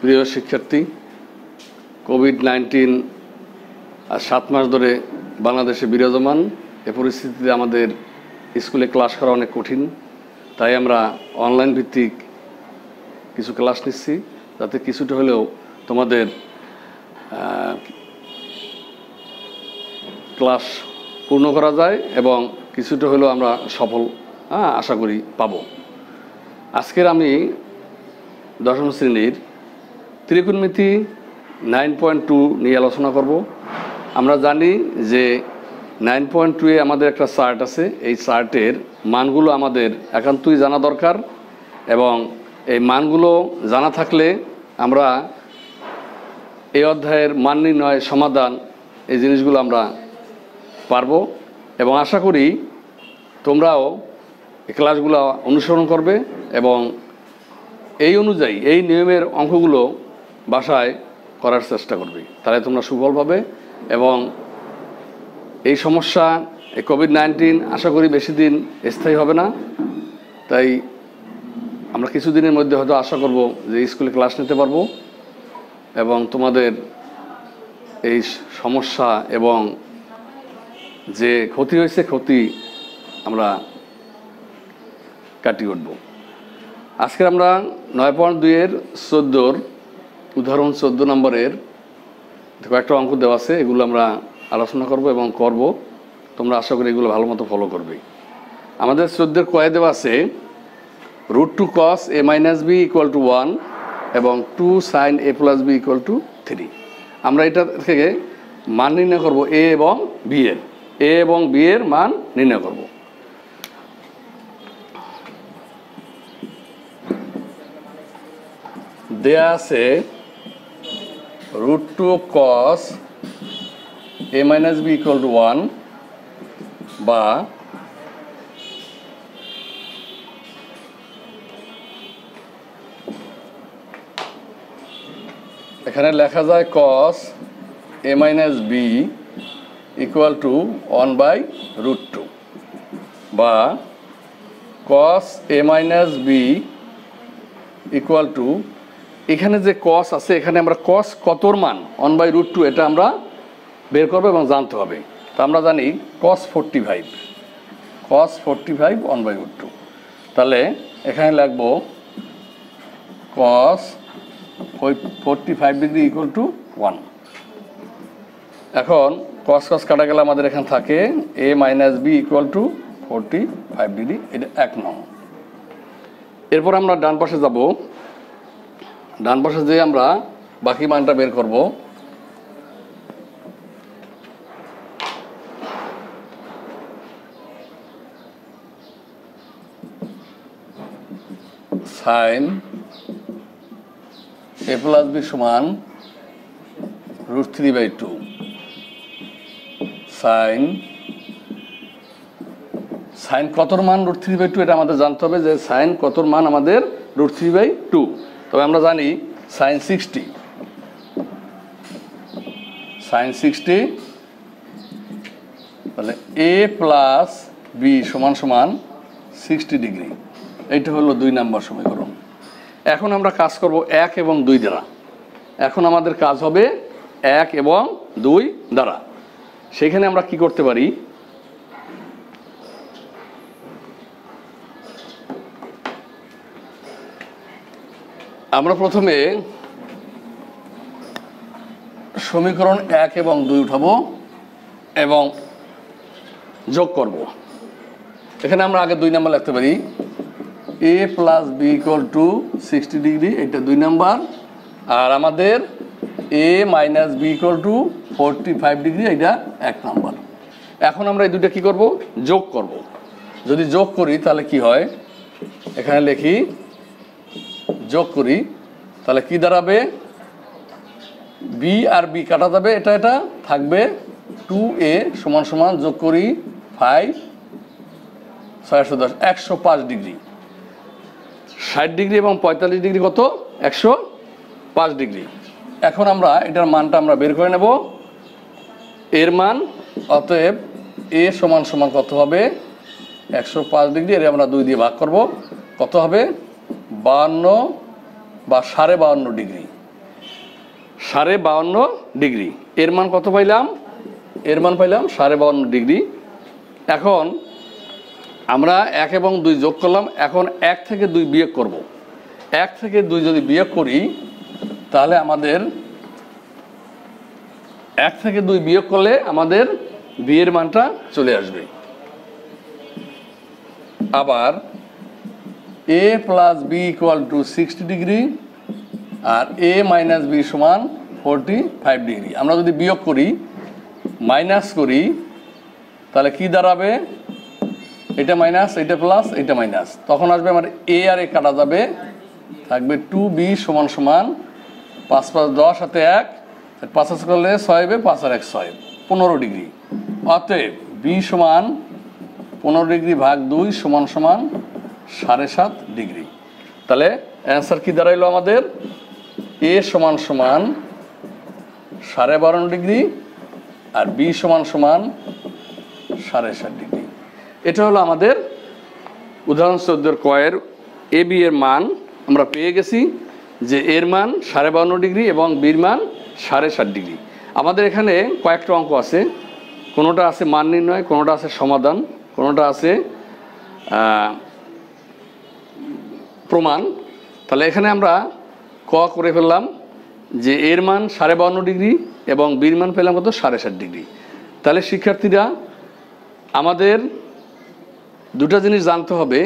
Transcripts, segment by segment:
প্রিয় শিক্ষার্থী Covid nineteen আর সাত মাস ধরে বাংলাদেশে বিরাজমান। এ পরিস্থিতিতে আমাদের স্কুলে ক্লাস করা অনেক কঠিন। তাই আমরা অনলাইন ভিত্তিক কিছু ক্লাস নিচ্ছি। যাতে কিছুটা হলেও তোমাদের ক্লাস পূর্ণ করা যায় এবং কিছুটা হলেও আমরা সফল হ্যাঁ, আশা করি পাবো। আজকের আমি দশম শ্রেণির ত্রিকোণমিতি নাইন পয়েন্ট টু নিয়ে আলোচনা করব। আমরা জানি যে নাইন পয়েন্ট টুয়ে আমাদের একটা চার্ট আছে। এই চার্টের মানগুলো আমাদের একান্তই জানা দরকার এবং এই মানগুলো জানা থাকলে আমরা এই অধ্যায়ের মান নির্ণয় সমাধান এই জিনিসগুলো আমরা পারব এবং আশা করি তোমরাও এই ক্লাসগুলো অনুসরণ করবে এবং এই অনুযায়ী এই নিয়মের অঙ্কগুলো বাসায় করার চেষ্টা করবে। তাহলে তোমরা সুফল পাবে এবং এই সমস্যা, এই কোভিড নাইন্টিন আশা করি বেশি দিন স্থায়ী হবে না। তাই আমরা কিছুদিনের মধ্যে হয়তো আশা করব যে স্কুলে ক্লাস নিতে পারব এবং তোমাদের এই সমস্যা এবং যে ক্ষতি হয়েছে ক্ষতি আমরা কাটিয়ে উঠব। আজকে আমরা নয় পয়েন্ট দুইয়ের চোদ্দোর উদাহরণ চোদ্দ নম্বরের কয়েকটা অঙ্ক দেওয়া আছে, এগুলো আমরা আলোচনা করব এবং করব। তোমরা আশা করি এগুলো ভালো মতো ফলো করবে। আমাদের চোদ্দের কয়ে দেওয়া আছে root two cos A minus B equal to one এবং two sine A plus B equal to three আমরা এটা থেকে মান নির্ণয় করব এ এবং বি এর। এ এবং বি এর মান নির্ণয় করব। দেয়া আছে root two cos A minus B equal to one বা এখানে লেখা যায় cos A minus B equal to one by root two বা cos A minus B equal to এখানে যে কস আছে, এখানে আমরা কস কতর মান? ওয়ান বাই রুট টু এটা আমরা বের করব এবং জানতে হবে। তা আমরা জানি cos forty five cos forty five one by root two তাহলে এখানে লাগবো cos forty five degree equal to one এখন কস কস কাটা গেলে আমাদের এখানে থাকে A minus B equal to forty five degree এটা এক নং। এরপর আমরা ডান পাশে যাব। ডান পাশে যেয়ে আমরা বাকি মানটা বের করব। সাইন এ প্লাস বি সমান root three by two sine sine কতর মান রুট থ্রি বাই টু এটা আমাদের জানতে হবে যে সাইন কতর মান আমাদের রুট থ্রি বাই টু তবে আমরা জানি সাইন সিক্সটি। সাইন সিক্সটি তাহলে এ প্লাস বি সমান সমান সিক্সটি ডিগ্রি। এইটা হলো দুই নাম্বার সমীকরণ। এখন আমরা কাজ করব এক এবং দুই দ্বারা। এখন আমাদের কাজ হবে এক এবং দুই দ্বারা। সেখানে আমরা কি করতে পারি? আমরা প্রথমে সমীকরণ এক এবং দুই উঠাবো এবং যোগ করব। এখানে আমরা আগে দুই নাম্বার লিখতে পারি। A plus B equal to sixty degree এটা দুই নাম্বার। আর আমাদের A minus B equal to forty five degree এটা এক নাম্বার। এখন আমরা এই দুইটা কি করব? যোগ করব। যদি যোগ করি, তাহলে কি হয়? এখানে লিখি যোগ করি, তাহলে কি দাঁড়াবে? বি আর বি কাটা যাবে, এটা এটা থাকবে টু এ সমান সমান যোগ করি ফাইভ ছয়শো দশ, একশো পাঁচ ডিগ্রি। ষাট ডিগ্রি এবং পঁয়তাল্লিশ ডিগ্রি কত? একশো পাঁচ ডিগ্রি। এখন আমরা এটার মানটা আমরা বের করে নেব। এর মান, অতএব এ সমান সমান কত হবে? একশো পাঁচ ডিগ্রি, এর আমরা দুই দিয়ে ভাগ করব। কত হবে? বাহান্ন বা সাড়ে বাহান্ন ডিগ্রি। সাড়ে বাউন্ন ডিগ্রি। এর মান কত পাইলাম? এর মান পাইলাম সাড়ে বাউন্ন ডিগ্রি। এখন আমরা এক এবং দুই যোগ করলাম। এখন এক থেকে দুই বিয়োগ করব। এক থেকে দুই যদি বিয়োগ করি, তাহলে আমাদের এক থেকে দুই বিয়োগ করলে আমাদের বিয়ের মানটা চলে আসবে। আবার A plus B equal to sixty degree R A minus B সমান ফোরটি ফাইভ ডিগ্রি আমরা যদি বিয়োগ করি মাইনাস করি, তাহলে কি দাঁড়াবে? এটা মাইনাস এটা প্লাস এটা মাইনাস তখন আসবে আমার এ আর এ কাটা যাবে, থাকবে টু বি সমান সমান পাঁচ পাঁচ দশ হাতে এক পাঁচ পাঁচ করলে ছয় হবে, পাঁচ আর এক ছয়, পনেরো ডিগ্রি অতএব বি সমান পনেরো ডিগ্রি ভাগ দুই সমান সমান সাড়ে সাত ডিগ্রি। তাহলে অ্যান্সার কি দাঁড়াইলো আমাদের? এ সমান সমান সাড়ে বারো ডিগ্রি আর বি সমান সমান সাড়ে সাত ডিগ্রি। এটা হলো আমাদের উদাহরণ চোদ্দোর কয়ের এ বি এর মান। আমরা পেয়ে গেছি যে এর মান সাড়ে বাউন্ন ডিগ্রি এবং বির মান সাড়ে সাত ডিগ্রি। আমাদের এখানে কয়েকটা অঙ্ক আছে। কোনোটা আছে মান নির্ণয়, কোনোটা আছে সমাধান, কোনোটা আছে প্রমাণ। তাহলে এখানে আমরা ক করে ফেললাম যে এর মান সাড়ে বাউন্ন ডিগ্রি এবং বির মান পেলাম কত? সাড়ে সাত ডিগ্রি। তাহলে শিক্ষার্থীরা, আমাদের দুটো জিনিস জানতে হবে।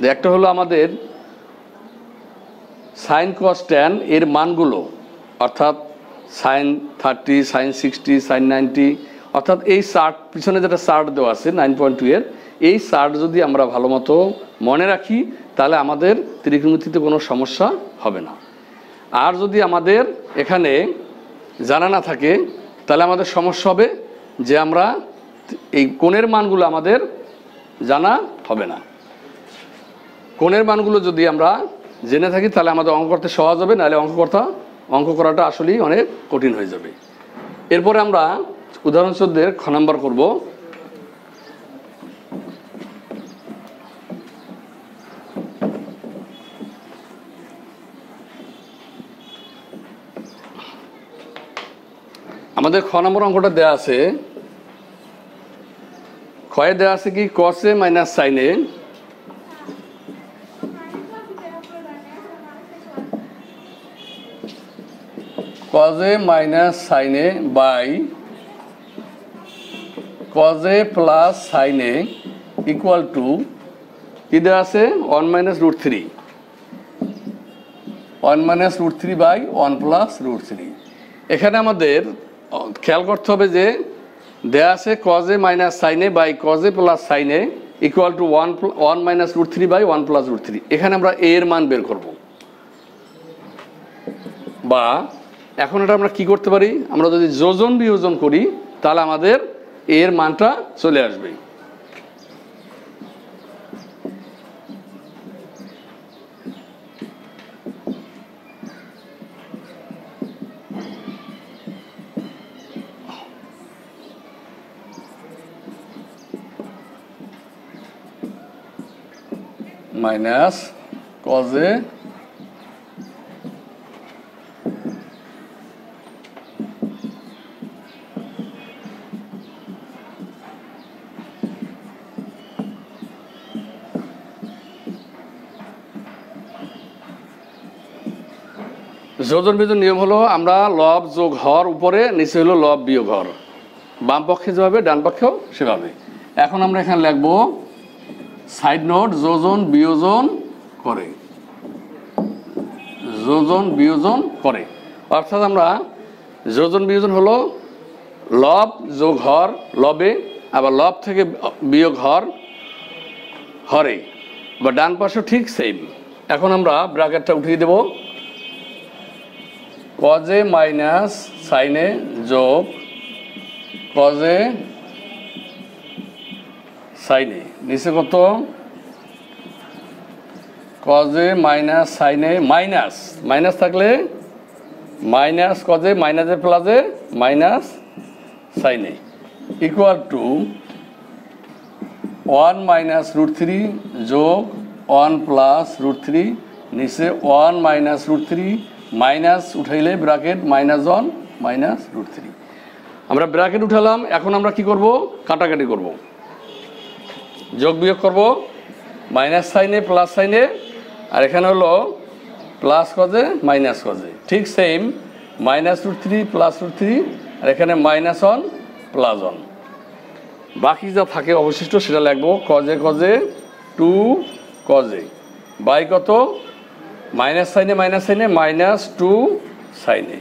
যে একটা হলো আমাদের সাইন কস ট্যান এর মানগুলো, অর্থাৎ sine thirty sine sixty sine ninety অর্থাৎ এই চার্ট পিছনে যেটা চার্ট দেওয়া আছে নাইন পয়েন্ট টু এর, এই চার্ট যদি আমরা ভালো মতো মনে রাখি, তাহলে আমাদের ত্রিকোণমিতিতে কোনো সমস্যা হবে না। আর যদি আমাদের এখানে জানা না থাকে, তাহলে আমাদের সমস্যা হবে যে আমরা এই কোণের মানগুলো আমাদের জানা হবে না। কোণের মানগুলো যদি আমরা জেনে থাকি, তাহলে আমাদের অঙ্ক করতে সহজ হবে, নাহলে অঙ্ক করতে, অঙ্ক করাটা আসলেই অনেক কঠিন হয়ে যাবে। এরপরে আমরা উদাহরণ চোদ্দের খ নাম্বার করব। আমাদের খ নম্বর অঙ্কটা দেওয়া আছে। ক্ষয়ে দেওয়া আছে কি? Cos A minus sin A cos A minus sin A by cos A plus sin A equal to কি দেওয়া আছে one minus root three one minus root three by one plus root three এখানে আমাদের খেয়াল করতে হবে যে, দেয়া আছে cos A minus sin A by cos A plus sin A equal to one one minus root three by one plus root three এখানে আমরা এ এর মান বের করব। বা, এখন এটা আমরা কি করতে পারি? আমরা যদি যোজন বিয়োজন করি, তাহলে আমাদের এ এর মানটা চলে আসবে। মাইনাস কজে যোজন বিয়োজন নিয়ম হলো আমরা লব যোগ হর উপরে, নিচে হলো লব বিয়োগ হর। বাম পক্ষে যেভাবে, ডান পক্ষেও সেভাবে। এখন আমরা এখানে লিখব, সাইড নোট যোজন, বিয়োজন করে। যোজন, বিয়োজন করে। অর্থাৎ আমরা যোজন, বিয়োজন হলো লব যোগ হর লবে, আবার লব থেকে বিয়োগ হর হরে। বা ডান পাশে ঠিক সেম এখন আমরা ব্র্যাকেটটা উঠিয়ে দেব। কজে মাইনাস সাইনে যোগ কজে সাইনে নিচে কত? Cos A minus sin A minus minus থাকলে মাইনাস কজে মাইনাসে প্লাসে minus sin A equal to one minus root three যোগ ওয়ান প্লাস রুট থ্রি নিচে one minus root three minus উঠাইলে bracket minus one, minus root three. আমরা bracket উঠালাম, এখন আমরা কি করব? কাটাকাটি করব। যোগ বিয়োগ করব, মাইনাস সাইনে, প্লাস সাইনে, আর এখানে হলো plus cos A, minus cos A. ঠিক same, minus root three, plus root three, আর এখানে মাইনাস ওয়ান, প্লাস ওয়ান। বাকি যা থাকে অবশিষ্ট সেটা লাগবো cos A cos A, two cos A. By কত? Minus sin A minus sin A, minus two sin A.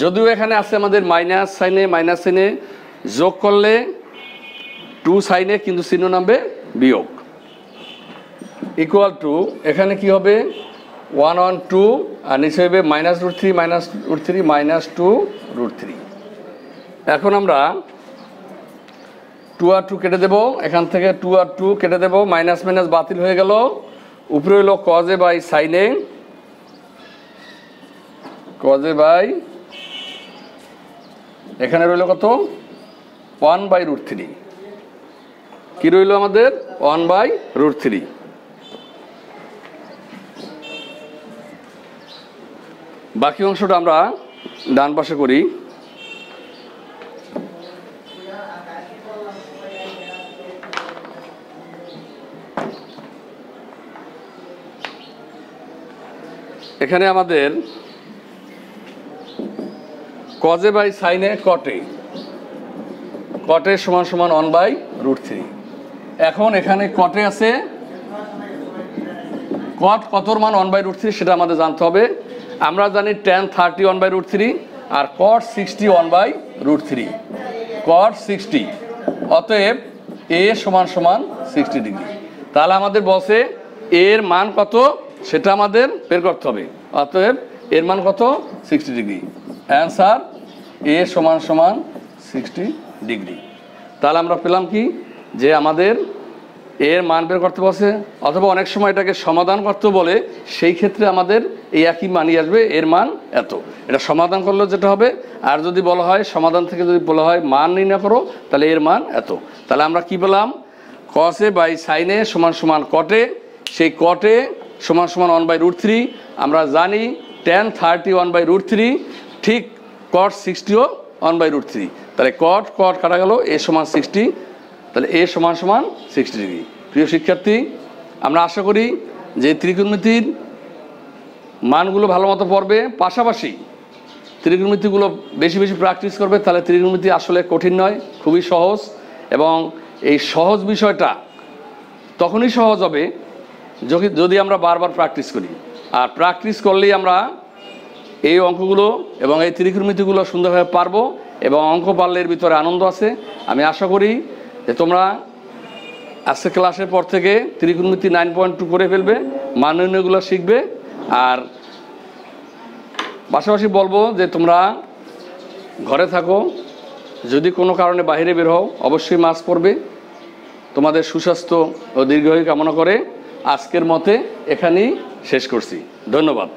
যদিও এখানে আছে আমাদের মাইনাস সাইনে মাইনাস সাইনে যোগ করলে টু সাইনে, কিন্তু চিহ্ন নামবে বিয়োগ। ইকুয়াল টু, এখানে কি হবে? ওয়ান ওয়ান টু, আর নিচে হবে minus root three, minus root three, minus two root three. এখন আমরা টু আর টু কেটে দেবো, এখান থেকে টু আর টু কেটে দেবো, মাইনাস মাইনাস বাতিল হয়ে গেল। উপরে হলো কজে বাই সাইনে কজে বাই এখানে রইল কত? ওয়ান বাই রুট থ্রি কি রইল আমাদের? ওয়ান বাই রুট থ্রি বাকি অংশটা আমরা ডান পাশে করি। এখানে আমাদের কজে বাই সাইনে কটে। কটে সমান সমান ওয়ান বাই রুট থ্রি। এখন এখানে কটে আছে, কট কতর মান ওয়ান বাই রুট থ্রি সেটা আমাদের জানতে হবে। আমরা জানি tan thirty one by root three R cot sixty one by root three. Cot sixty অতএব এ সমান সমান সিক্সটি ডিগ্রি। তাহলে আমাদের বসে এর মান কত? সেটা আমাদের বের করতে হবে। অতএব এর মান কত? সিক্সটি ডিগ্রি অ্যান্সার এ সমান সমান সিক্সটি ডিগ্রি তাহলে আমরা পেলাম কি? যে আমাদের এর মান বের করতে বসে, অথবা অনেক সময় এটাকে সমাধান করতে বলে, সেই ক্ষেত্রে আমাদের এই একই মানই আসবে, এর মান এত। এটা সমাধান করলে যেটা হবে, আর যদি বলা হয়, সমাধান থেকে যদি বলা হয়, মান নির্ণয় করো, তাহলে এর মান এত। তাহলে আমরা কি পেলাম? কসে বাই সাইনে সমান সমান কটে সেই কটে সমান সমান ওয়ান বাই রুট থ্রি আমরা জানি tan thirty one by root three ঠিক কট সিক্সটিও ওয়ান বাই রুট থ্রি তাহলে কট কট কাটা গেল এ সমান সিক্সটি তাহলে এ সমান সমান সিক্সটি ডিগ্রি প্রিয় শিক্ষার্থী, আমরা আশা করি যে ত্রিকোণমিতির মানগুলো ভালো মতো পড়বে। পাশাপাশি ত্রিকোণমিতিগুলো বেশি বেশি প্র্যাকটিস করবে, তাহলে ত্রিকোণমিতি আসলে কঠিন নয়, খুবই সহজ। এবং এই সহজ বিষয়টা তখনই সহজ হবে যদি আমরা বারবার প্র্যাকটিস করি। আর প্র্যাকটিস করলেই আমরা এই অঙ্কগুলো এবং এই ত্রিকোণমিতিগুলো সুন্দরভাবে পারব এবং অঙ্ক পারলে এর ভিতরে আনন্দ আছে। আমি আশা করি যে তোমরা আজকে ক্লাসের পর থেকে ত্রিকোণমিতি নাইন পয়েন্ট টু করে ফেলবে মাননীয়গুলো শিখবে। আর পাশাপাশি বলব যে তোমরা ঘরে থাকো, যদি কোনো কারণে বাইরে বের হও, অবশ্যই মাস্ক পরবে। তোমাদের সুস্বাস্থ্য ও দীর্ঘায়ু কামনা করে আজকের মতে এখানেই শেষ করছি। ধন্যবাদ।